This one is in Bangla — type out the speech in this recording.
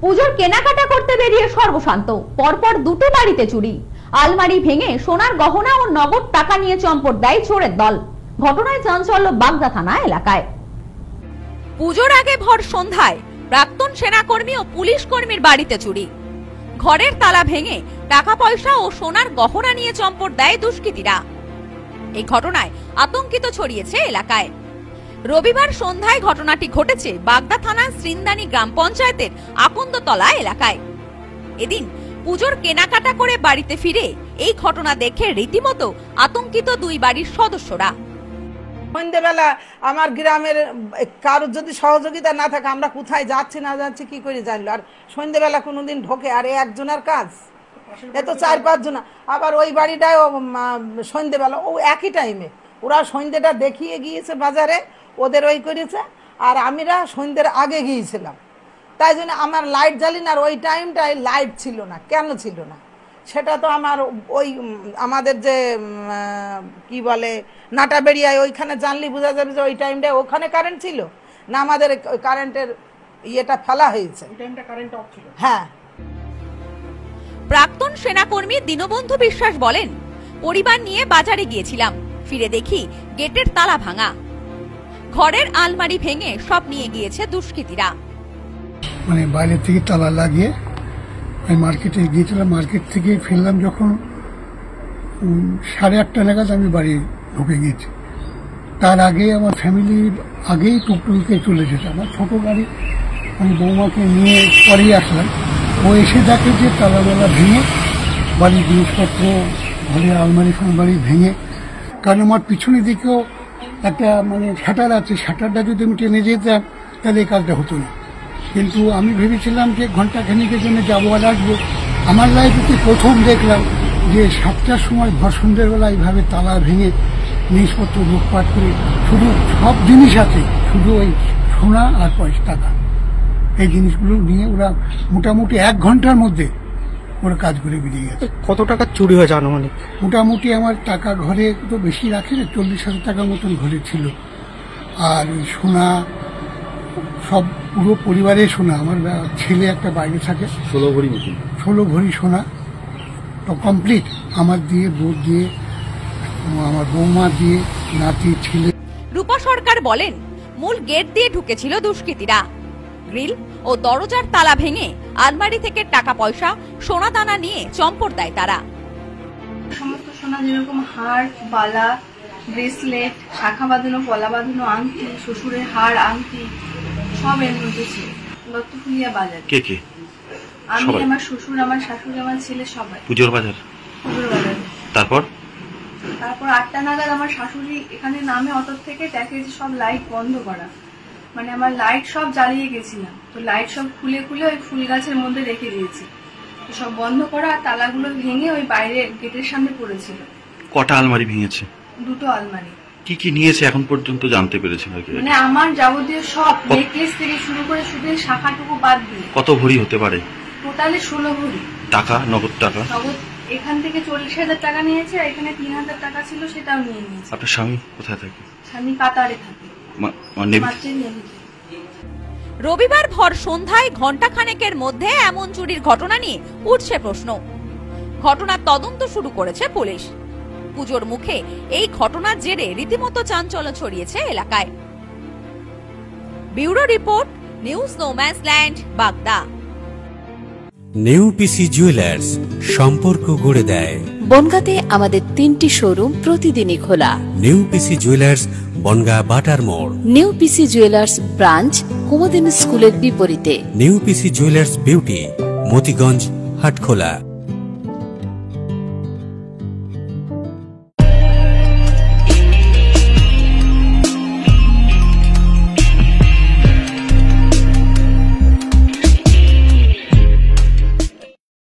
পুজোর কেনাকাটা করতে বেরিয়ে সর্বশান্ত। পরপর দুটো বাড়িতে চুরি। আলমারি ভেঙে সোনার গহনা ও নগদ টাকা নিয়ে চম্পট দেয় চোরের দল। ঘটনায় চাঞ্চল্য বাগদা থানা এলাকায়। পুজোর আগে ভর সন্ধ্যায় প্রাক্তন সেনাকর্মী ও পুলিশ কর্মীর বাড়িতে চুরি। ঘরের তালা ভেঙে টাকা পয়সা ও সোনার গহনা নিয়ে চম্পট দেয় দুষ্কৃতীরা। এই ঘটনায় আতঙ্কিত ছড়িয়েছে এলাকায়। রবিবার সন্ধ্যায় ঘটনাটি ঘটেছে বাগদা থানার শ্রিন্দানি গ্রাম পঞ্চায়েতের আকন্দতলা এলাকায়। এদিন পুজোর কেনাকাটা করে বাড়িতে ফিরে এই ঘটনা দেখে রীতিমতো আতঙ্কিত দুই বাড়ির সদস্যরা। সন্ধ্যেবেলা আমার গ্রামের, কারোর যদি সহযোগিতা না থাকে, আমরা কোথায় যাচ্ছি, না যাচ্ছি, কি করে জানলো? আর সন্ধ্যেবেলা কোনোদিন ঢোকে, আর একজনের কাজ? এ তো চার পাঁচজন। আবার ওই বাড়িটায় সন্ধ্যেবেলা, ও একই টাইমে ওরা সন্ধ্যেটা দেখিয়ে গিয়েছে বাজারে ওদের ওই করেছে আর আমিরা সন্ধ্যের আগে গিয়েছিলাম। তাই জন্য আমার লাইট জ্বালিন আর ওই টাইমটায় লাইট ছিল না কেন ছিল না? সেটা তো আমার ওই আমাদের যে কি বলে নাটা বেরিয়ায় ওইখানে জানলি বোঝা যাবে যে ওই টাইমটায় ওখানে কারেন্ট ছিল না আমাদের ওই কারেন্টের ইয়েটা ফেলা হয়েছে। হ্যাঁ। প্রাক্তন সেনাকর্মী দীনবন্ধু বিশ্বাস বলেন পরিবার নিয়ে বাজারে গিয়েছিলাম ফিরে দেখি গেটের তালা ভাঙা। ঘরের আলমারি ভেঙে সব নিয়ে গিয়েছে দুষ্কৃতীরা। মানে বাইরে থেকে তালা লাগিয়ে আমি মার্কেটে গিয়েছিলাম, মার্কেট থেকে ফিরলাম যখন সাড়ে আটটা নাগাদ আমি বাড়ি ঢুকে গিয়েছি। তার আগে আমার ফ্যামিলি আগেই টুকটুকে চলে যেত। আমার ছোটো গাড়ি, আমি বৌমাকে নিয়ে পরেই আসলাম। ও এসে দেখে যে তালামালা ভেঙে বাড়ির জিনিসপত্র, ঘরের আলমারি ফালমারি ভেঙে, কারণ আমার পিছনের দিকেও একটা মানে শাটার আছে, শাটারটা যদি আমি টেনে যেতাম, তাহলে এই কাজটা হতো না। কিন্তু আমি ভেবেছিলাম যে ঘণ্টা খানিকের জন্য যাব আর আসব। আমার লাইফে প্রথম দেখলাম যে সাতটার সময় ভর সন্ধ্যেবেলা এইভাবে তালা ভেঙে জিনিসপত্র লুটপাট করে শুধু সব জিনিস আছে, শুধু ওই সোনা আর পয়সা টাকা। এই জিনিসগুলো নিয়ে ওরা মোটামুটি এক ঘণ্টার মধ্যে ওরা কাজ করে বেরিয়ে গেছে। কত টাকা চুরি হয়েছে আনুমানিক? মোটামুটি আমার টাকা ঘরে তো বেশি রাখি না চল্লিশ হাজার টাকার মতন ঘরে ছিল। আর ওই সোনা সব পুরো পরিবারে সোনা। আমার ছেলে একটা বাইরে থাকে। ষোলো ভরি মতন। ষোলো ভরি সোনা। তো কমপ্লিট আমার দিয়ে বোধ দিয়ে আমার বৌমা দিয়ে নাতি ছেলে। রূপা সরকার বলেন মূল গেট দিয়ে ঢুকেছিল দুষ্কৃতীরা। গ্রিল ও দরজার তালা ভেঙে আলমারি থেকে টাকা পয়সা সোনা দানা নিয়ে চম্পট দেয় তারা। সমস্ত সোনা যেরকম হার বালা ব্রেসলেট শাখা বাঁধানো পলা বাঁধানো আংটি শ্বশুরের হার আংটি সব এর মধ্যে ছিল। দত্তফুলিয়া বাজার। কে কে? আমি আমার শ্বশুর আমার শাশুড়ি আমার ছেলে সবাই। পুজোর বাজার? পুজোর বাজারে। তারপর? তারপর আটটা নাগাদ আমার শাশুড়ি এখানে নামে অটো থেকে দেখে যে সব লাইট বন্ধ করা। মানে আমার লাইট সব জ্বালিয়ে গেছিলাম। তো লাইট সব খুলে খুলে ওই ফুল গাছের মধ্যে রেখে দিয়েছি। সব বন্ধ করা আর তালাগুলো ভেঙে ওই বাইরে গেটের সামনে পড়েছিল। কটা আলমারি ভেঙেছে? দুটো আলমারি। কি কি নিয়েছে এখন পর্যন্ত জানতে পেরেছে আর কি? মানে আমার যাবতীয় সব নেকলেস থেকে শুরু করে শুধু শাখাটুকু বাদ দিয়ে। কত ভরি হতে পারে? টোটালি ষোলো ভরি। টাকা? নগদ টাকা? নগদ এখান থেকে চল্লিশ হাজার টাকা নিয়েছে আর এখানে তিন হাজার টাকা ছিল সেটাও নিয়ে নিয়েছে। আপনার স্বামী কোথায় থাকে? স্বামী কাতারে থাকে। মা- মা- নেভি- মার্চের নেভিতে রবিবার ভর সন্ধ্যায় ঘণ্টা খানেকের মধ্যে এমন চুরির ঘটনা নিয়ে উঠছে প্রশ্ন। ঘটনার তদন্ত শুরু করেছে পুলিশ। পুজোর মুখে এই ঘটনার জেরে রীতিমতো চাঞ্চল্য ছড়িয়েছে এলাকায়। Bureau report news no man's land Bagda New PC Jewellers সম্পর্ক গড়ে দেয়। বনগাঁতে আমাদের তিনটি শোরুম প্রতিদিনই খোলা। নেউপিসি জুয়েলার্স বনগা বাটার মোড়। নিউ পিসি জুয়েলার্স ব্রাঞ্চ কুমদিন স্কুলের বিপরীতে। New PC Jewellers beauty Motiganj Hatkhola.